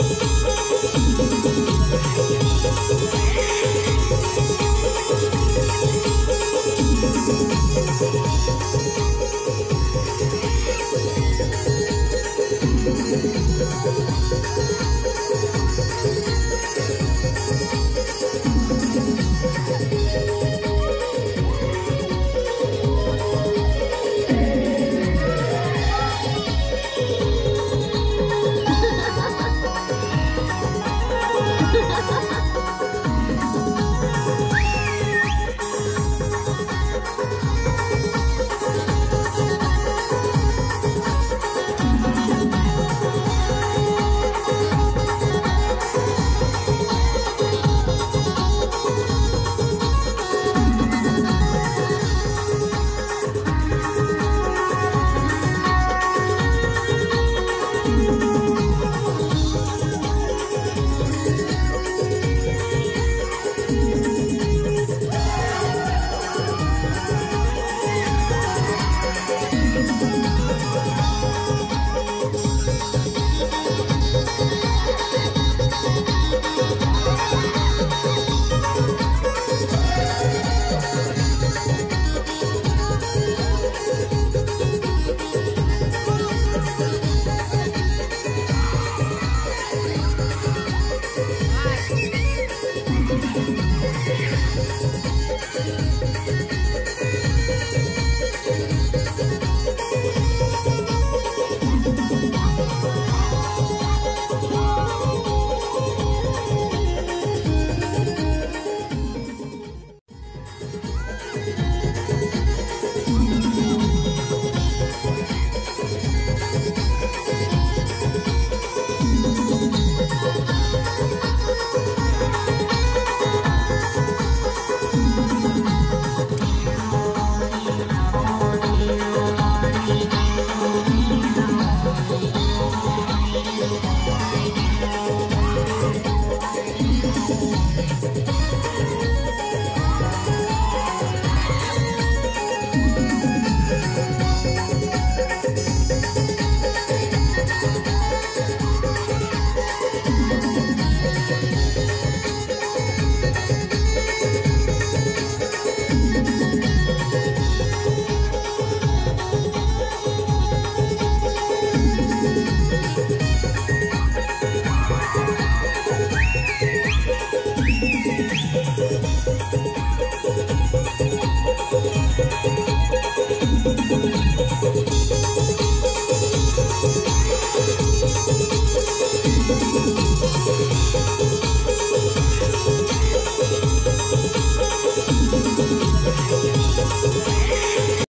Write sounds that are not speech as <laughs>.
Oh. <laughs>